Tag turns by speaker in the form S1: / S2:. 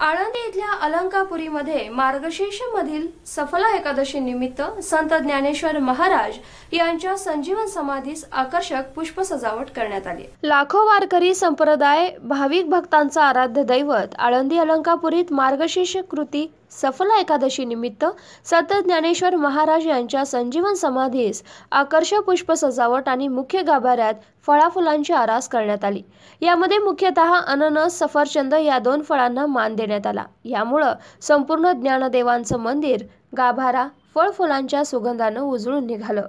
S1: आळंदी इथल्या अलंकापुरीमध्ये मार्गशीर्ष मधील सफला एकादशी निमित्त संत ज्ञानेश्वर महाराज यांच्या संजीवन समाधीस आकर्षक पुष्प सजावट करण्यात आली. लाखो वारकरी संप्रदाय भाविक भक्तांचा आराध्य दैवत आळंदी अलंकापुरीत मार्गशीर्ष कृती सफला एकादशी निमित्त संत ज्ञानेश्वर महाराज यांच्या संजीवन समाधीस आकर्षक पुष्प सजावट आणि मुख्य गाभाऱ्यात फळाफुलांची आरास करण्यात आली. यामध्ये मुख्यतः अननस सफरचंद या दोन फळांना मान देण्यात आला. यामुळं संपूर्ण ज्ञानदेवांचं मंदिर गाभारा फळफुलांच्या सुगंधानं उजळून निघालं.